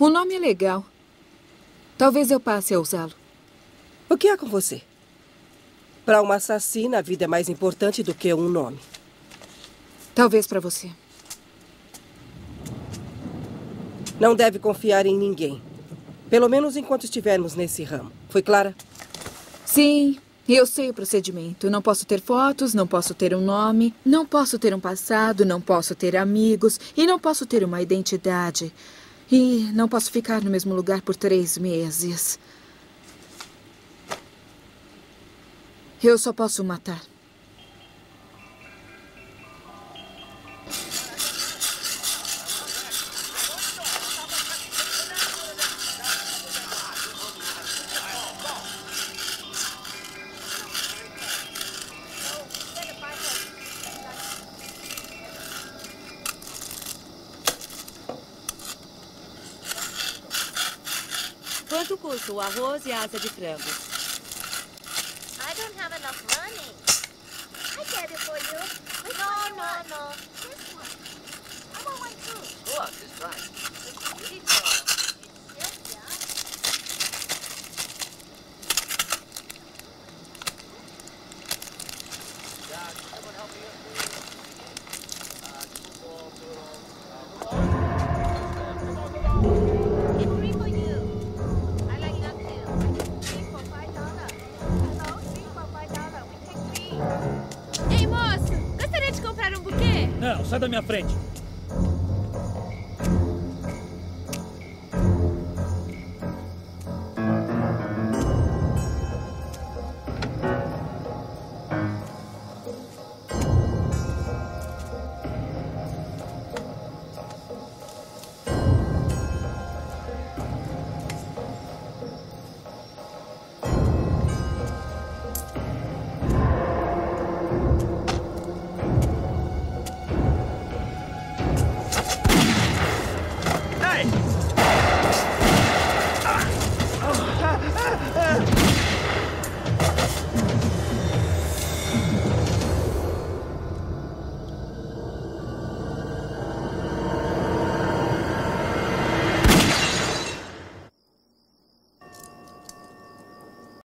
O nome é legal. Talvez eu passe a usá-lo. O que há com você? Para uma assassina, a vida é mais importante do que um nome. Talvez para você. Não deve confiar em ninguém. Pelo menos enquanto estivermos nesse ramo. Foi clara? Sim, eu sei o procedimento. Não posso ter fotos, não posso ter um nome, não posso ter um passado, não posso ter amigos e não posso ter uma identidade. E não posso ficar no mesmo lugar por três meses. Eu só posso matar. Quanto custa o arroz e a asa de frango? I don't have enough Não, sai da minha frente.